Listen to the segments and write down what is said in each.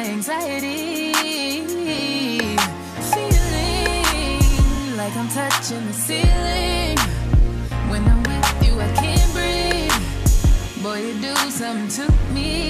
my anxiety. Feeling like I'm touching the ceiling. When I'm with you I can't breathe. Boy, you do something to me.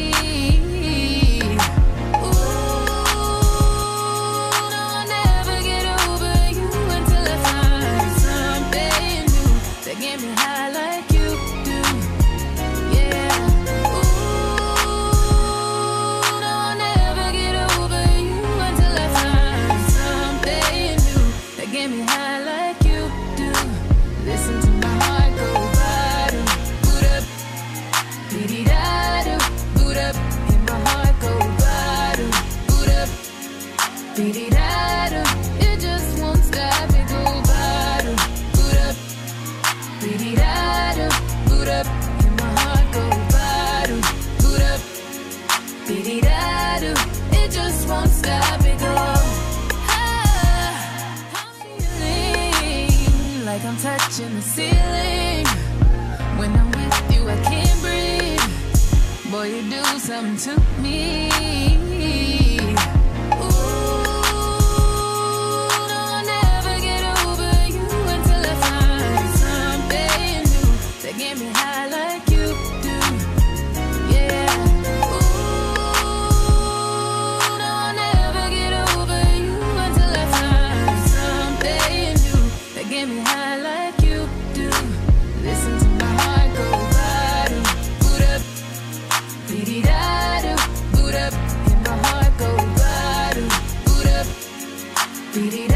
touching the ceiling. When I'm with you, I can't breathe. Boy, you do something to me. Dee